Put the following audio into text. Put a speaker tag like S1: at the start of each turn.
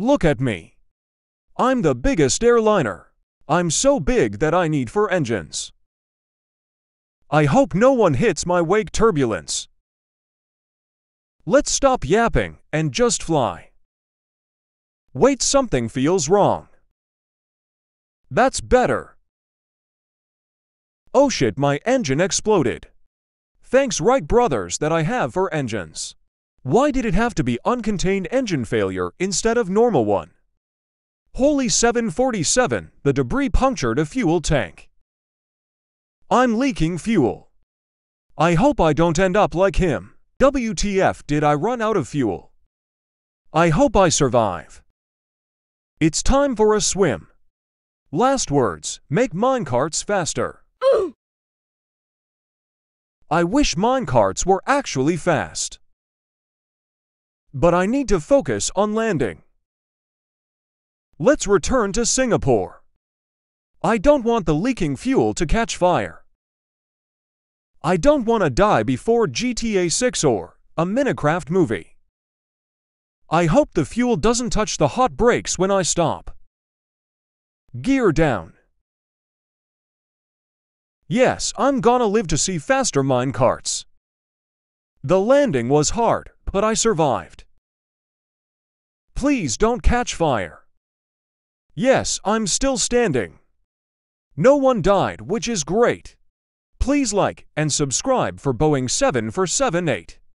S1: Look at me. I'm the biggest airliner. I'm so big that I need four engines. I hope no one hits my wake turbulence. Let's stop yapping and just fly. Wait, something feels wrong. That's better. Oh shit, my engine exploded. Thanks Wright Brothers that I have four engines. Why did it have to be uncontained engine failure instead of normal one? Holy 747, the debris punctured a fuel tank. I'm leaking fuel. I hope I don't end up like him. WTF did I run out of fuel? I hope I survive. It's time for a swim. Last words, make minecarts faster. I wish minecarts were actually fast. But I need to focus on landing. Let's return to Singapore. I don't want the leaking fuel to catch fire. I don't want to die before GTA 6 or a Minecraft movie. I hope the fuel doesn't touch the hot brakes when I stop. Gear down. Yes, I'm gonna live to see faster mine carts. The landing was hard, but I survived. Please don't catch fire. Yes, I'm still standing. No one died, which is great. Please like and subscribe for Boeing 7 for 78.